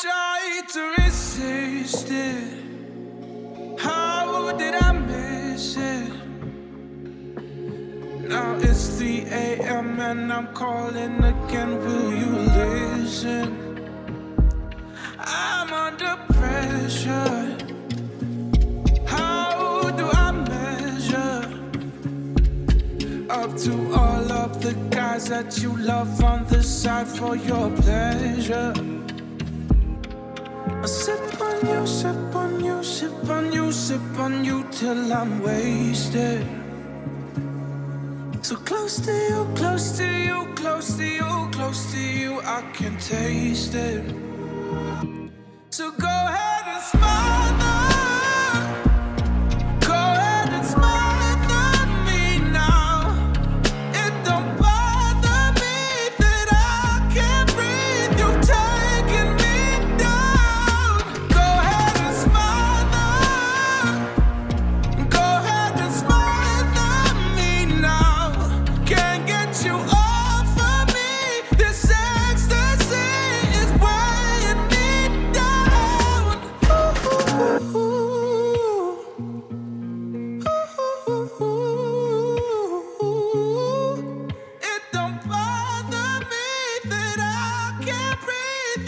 tried to resist it. How did I miss it? Now it's 3 a.m. and I'm calling again. Will you listen? I'm under pressure. How do I measure up to all of the guys that you love on the side for your pleasure? Sip on you, sip on you, sip on you, sip on you till I'm wasted. So close to you, close to you, close to you, close to you, I can taste it. So go ahead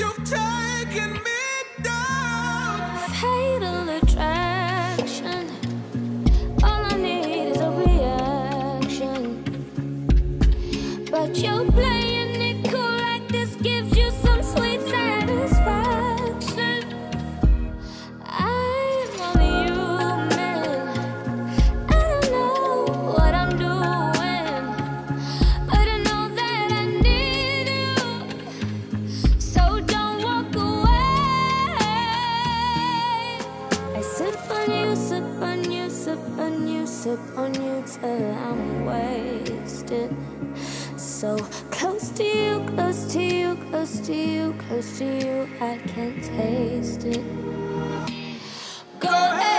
You've taken me down. Fatal on you, sip on you till I'm wasted. So close to you, close to you, close to you, close to you, I can taste it. Go ahead.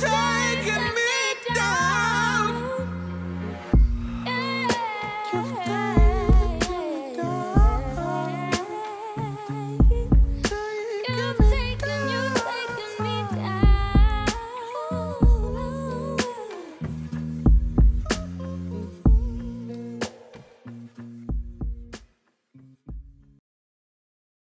time.